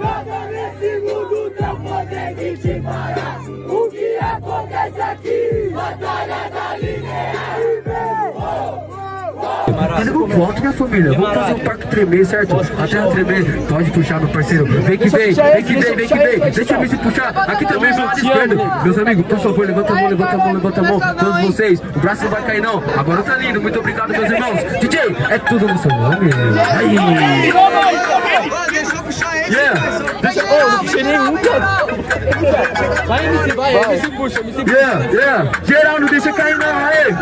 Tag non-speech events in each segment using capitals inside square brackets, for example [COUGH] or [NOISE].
Nada nesse mundo não consegue te parar. O que acontece aqui? Batalha da linear. Cadê meu voto, minha família? Vamos fazer um parque tremer, certo? Até a tremer. Pode puxar, meu parceiro. Vem que vem, vem que vem, vem que vem. Deixa eu ver se puxar. Aqui também do lado esquerdo. Meus amigos, por favor, levanta a mão, levanta a mão, levanta a mão. Todos vocês. O braço não vai cair, não. Agora tá lindo. Muito obrigado, meus irmãos. [LAUGHS] DJ, é tudo no seu nome. Aí. Yeah. Deixa, oh, não puxei nenhum, cara. Vai, MC, vai, MC puxa, MC puxa. Yeah, yeah. Geral, não deixa cair, não. Aí.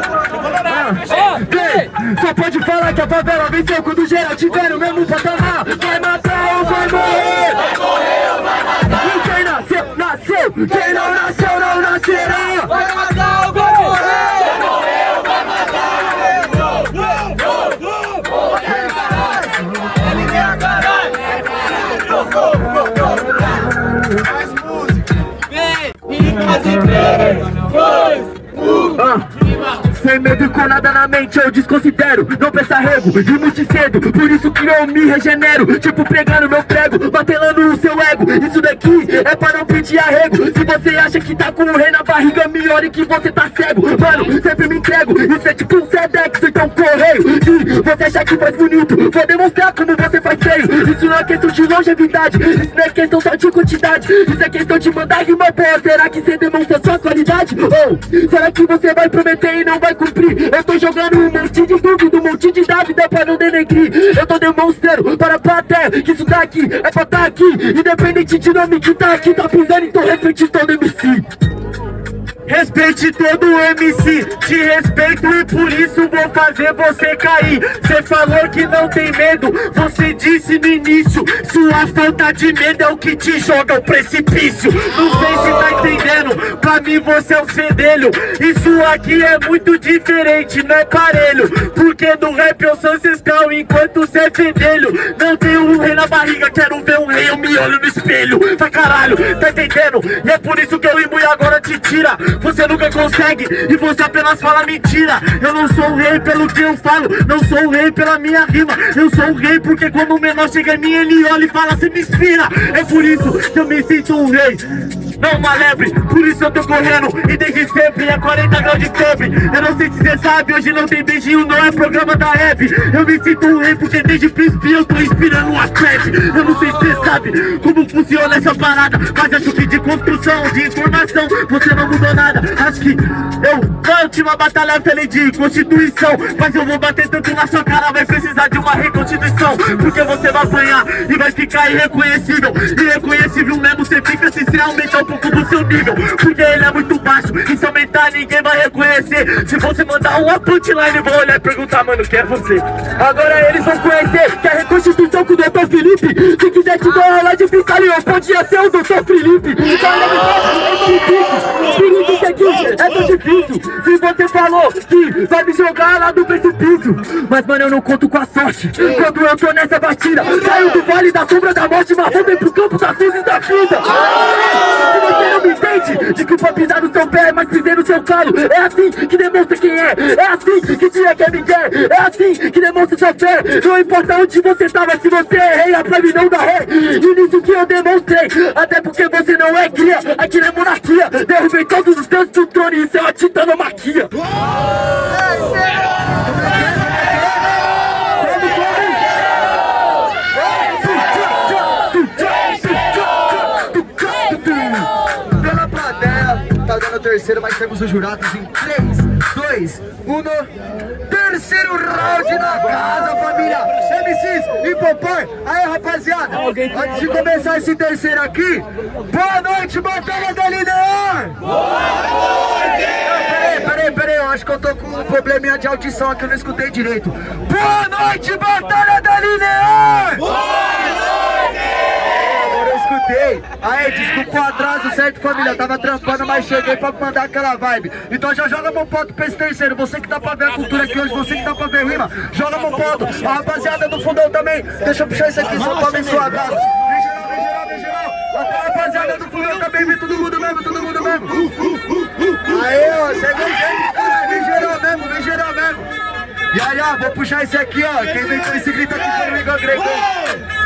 Ah. Vem. Só pode falar que a favela venceu quando geral tiver no mesmo patamar. Vai matar ou vai morrer? Vai morrer ou vai matar? E quem nasceu, nasceu. Quem não Sem medo e com nada na mente eu desconsidero. Não peço arrego e muito cedo. Por isso que eu me regenero. Tipo pregando meu prego Batelando o seu ego. Isso daqui é para não pedir arrego. Se você acha que tá com o rei na barriga Me olhe que você tá cego. Mano, sempre me entrego. Isso é tipo um Sedex, então correio. Se você achar que faz bonito Vou demonstrar como você faz feio. Isso não é questão de longevidade. Isso não é questão só de quantidade. Isso é questão de mandar rima boa Será que você demonstra sua qualidade? Ou será que você vai prometer e não vai cumprir? Eu tô jogando um monte de dúvida, um monte de dúvida pra não denegrir. Eu tô demonstrando para a plateia que isso daqui é pra tá aqui. Independente de nome que tá aqui, tá pisando, então reflete todo MC Respeite todo MC, te respeito e por isso vou fazer você cair. Cê falou que não tem medo, você disse no início. Sua falta de medo é o que te joga ao precipício. Não sei se tá entendendo, pra mim você é um fedelho. Isso aqui é muito diferente, não é parelho. Porque no rap eu sou ancestral enquanto cê é fedelho. Não tenho um rei na barriga, quero ver um rei, eu me olho no espelho. Vai caralho, tá entendendo? E é por isso que eu e agora te tira. Você nunca consegue e você apenas fala mentira. Eu não sou o rei pelo que eu falo Não sou o rei pela minha rima. Eu sou o rei porque quando o menor chega em mim Ele olha e fala, você me inspira. É por isso que eu me sinto um rei não uma lebre, por isso eu tô correndo. E desde sempre é 40 graus de febre. Eu não sei se cê sabe, hoje não tem beijinho Não é programa da Hebe Eu me sinto um rei porque desde o princípio Eu tô inspirando uma trap Eu não sei se cê sabe como funciona essa parada Mas acho que de construção, de informação Você não mudou nada. Acho que eu, na última batalha falei de constituição. Mas eu vou bater tanto na sua cara Vai precisar de uma reconstituição. Porque você vai apanhar e vai ficar irreconhecível. Irreconhecível mesmo, você fica se você aumentar um pouco do seu nível. Porque ele é muito baixo e se aumentar ninguém vai reconhecer. Se você mandar uma punchline, vou olhar e perguntar, mano, quem é você? Agora eles vão conhecer que a reconstituição com o Dr. Felipe. Se quiser te dar aula de eu podia ser o Dr. Felipe. Por isso que aqui é tão difícil Se você falou que vai me jogar lá do precipício. Mas mano, eu não conto com a sorte. Quando eu tô nessa batida Saio do vale da sombra da morte Mas vou pro campo das luzes da vida você não me entende? De que for pisar no seu pé, mas pisei no seu calo É assim que demonstra quem é. É assim que dia quer me quer. É assim que demonstra sua fé. Não importa onde você tá, mas se você é rei A pra mim não dá ré. E nisso que eu demonstrei Até porque você não é cria Aqui não é monarquia Derrubei todos os deuses do trono E isso é uma titanomaquia. Pela terceiro, mas temos os jurados em 3, 2, 1. Terceiro round na casa, família. MCs e Popar. Aí, rapaziada, antes de começar esse terceiro aqui, boa noite, Batalha da Linear. Peraí, peraí, peraí, eu acho que eu tô com um probleminha de audição aqui, eu não escutei direito. Boa noite, Batalha da Linear! Eu escutei. Aí, desculpa o atraso, certo, família? Tava trampando, mas cheguei pra mandar aquela vibe. Então já joga meu ponto pra esse terceiro. Você que dá pra ver a cultura aqui hoje, você que dá pra ver rima, joga meu ponto. A rapaziada do fundão também. Deixa eu puxar isso aqui só pra abençoar a casa. Vem geral, vem geral, vem geral. A rapaziada do fundão também, vem todo mundo mesmo, todo mundo mesmo. Aí, ó, chegou gente, cara. Vem geral mesmo, vem geral mesmo. Já, já, vou puxar esse aqui, ó. Quem vem com esse grito aqui foi o Igor Gregor.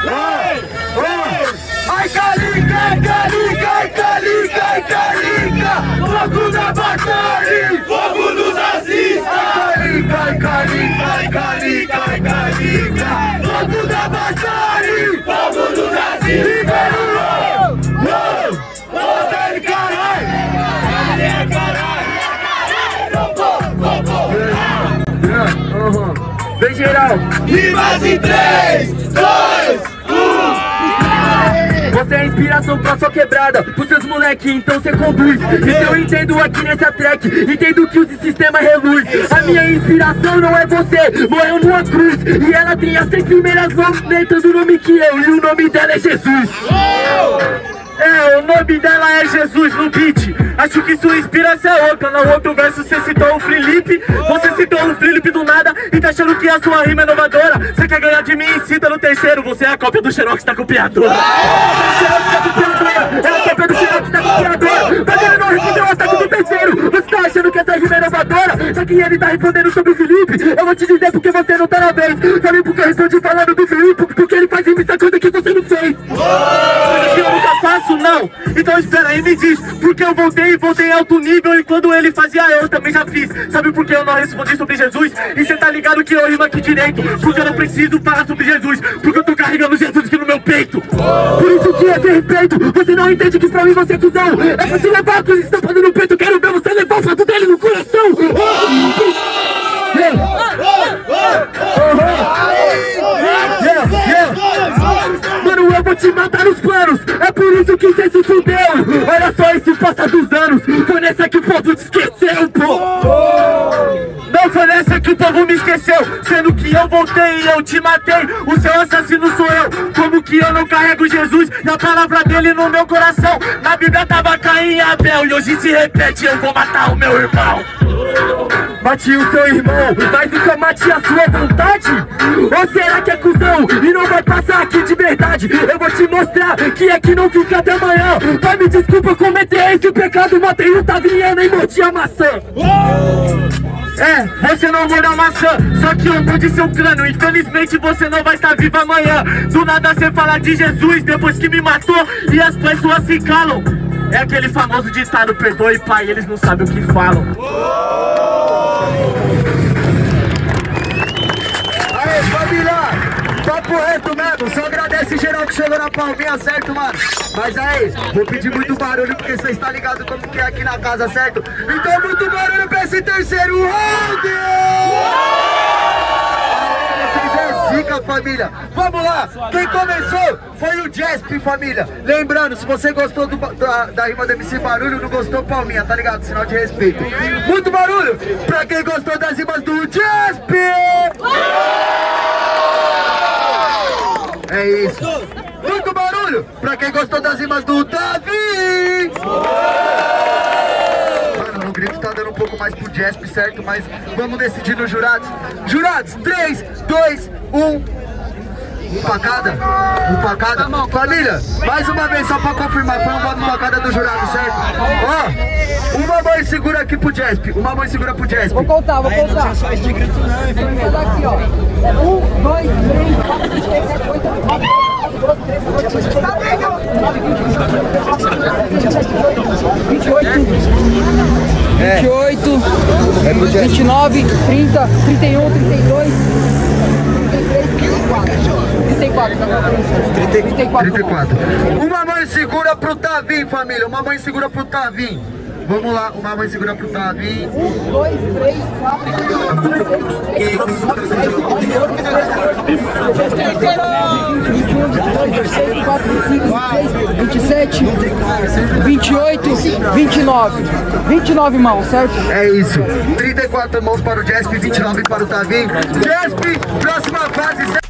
Ó, ó. Ai, Calica, ai, Calica, ai, Calica, ai, Calica, fogo da batalha, fogo nos nazistas. Ai, Calica, ai, Calica, ai, Calica, ai, Calica, fogo na batalha, fogo nos nazistas. Libera o não, não, tá de caralho. Caralho, é caralho, é, caralho, caralho, Vem geral. Rimas em 3, 2, é inspiração pra sua quebrada Pros seus moleque, então cê conduz. Isso eu entendo aqui nessa track Entendo que use sistema reluz. A minha inspiração não é você Morreu numa cruz. E ela tem as três primeiras letras do nome que eu E o nome dela é Jesus é, o nome dela é Jesus no beat. Acho que sua inspiração é outra No outro verso. Você citou o Felipe Você citou o Felipe do nada E tá achando que a sua rima é inovadora. Você quer ganhar de mim? Cita no terceiro. Você é a cópia do Xerox da copiadora Xerox da copiadora É a cópia do Xerox da copiadora Mas ele não respondeu o ataque do terceiro. Você tá achando que essa rima é inovadora? Só que ele tá respondendo sobre o Felipe. Eu vou te dizer porque você não tá na vez. Sabe por que eu respondi falando do Felipe? Porque ele faz rima essa coisa que você não fez. Eu nunca faço, não Então espera aí, me diz Porque eu voltei e voltei alto nível E quando ele fazia eu também já fiz Sabe por que eu não respondi sobre Jesus? E cê tá ligado que eu rimo aqui direito Porque eu não preciso falar sobre Jesus Porque eu tô carregando Jesus aqui no meu peito Por isso que esse respeito Você não entende que pra mim você é cuzão É pra se levar a cruz estampada no peito Quero ver você levar o fato dele no coração Yeah. Yeah, yeah. Vou te matar nos planos. É por isso que cê se fudeu. Olha só esse passa dos anos. Foi nessa que o povo te esqueceu, pô Não foi nessa que o povo me esqueceu Sendo que eu voltei e eu te matei. O seu assassino sou eu. Como que eu não carrego Jesus a palavra dele no meu coração? Na Bíblia tava Caim e Abel E hoje se repete, eu vou matar o meu irmão. Mate o seu irmão, mas nunca mate a sua vontade? Ou será que é cuzão e não vai passar aqui de verdade? Eu vou te mostrar que é que não fica até amanhã. Pai, me desculpa, eu cometi esse pecado Matei o Tavinha e mordi a maçã é, você não mordeu a maçã, só que eu mordi seu crânio. Infelizmente você não vai estar vivo amanhã. Do nada você fala de Jesus depois que me matou E as pessoas se calam. É aquele famoso ditado, perdoe pai, eles não sabem o que falam agradece geral que chegou na palminha, certo, mano? Mas aí, vou pedir muito barulho porque vocês estão ligados como que é aqui na casa, certo? Então muito barulho pra esse terceiro round! Vocês é família! Vamos lá! Quem começou foi o Jasp, família! Lembrando, se você gostou do da, da rima do MC Barulho, não gostou, palminha, tá ligado? Sinal de respeito. Muito barulho pra quem gostou das rimas do Jasp! É isso. Muito barulho pra quem gostou das rimas do Davi. Mano, o grito tá dando um pouco mais pro Jasp, certo? Mas vamos decidir nos jurados. Jurados, 3, 2, 1. Um pra cada? Um pra cada? Família, mais uma vez só pra confirmar, foi um voto pra cada do jurado, certo? Ó, uma mãe segura aqui pro Jasp, uma mãe segura pro Jasp. Vou contar, vou contar. Esse daqui, ó. É um, dois, três, quatro, cinco, seis, sete, oito, nove, doze, treze, quatorze, quinze, dezesseis, vinte, e oito, vinte e nove, trinta, trinta e um, trinta e dois, trinta e três, trinta e quatro. Trinta e quatro. Trinta e quatro. 34. Uma mãe segura pro Tavim, família. Uma mãe segura pro Tavim. Vamos lá, uma mãe segura pro Tavim. Um, dois, três, quatro, cinco, seis, sete, oito, nove, dez, onze, doze, treze, quatorze, 21, 22, 23, 24, 25, 26, 27, 28, 29. 29 mãos, certo? É isso. 34 mãos para o Jasp, 29 para o Tavim. Jasp, próxima fase.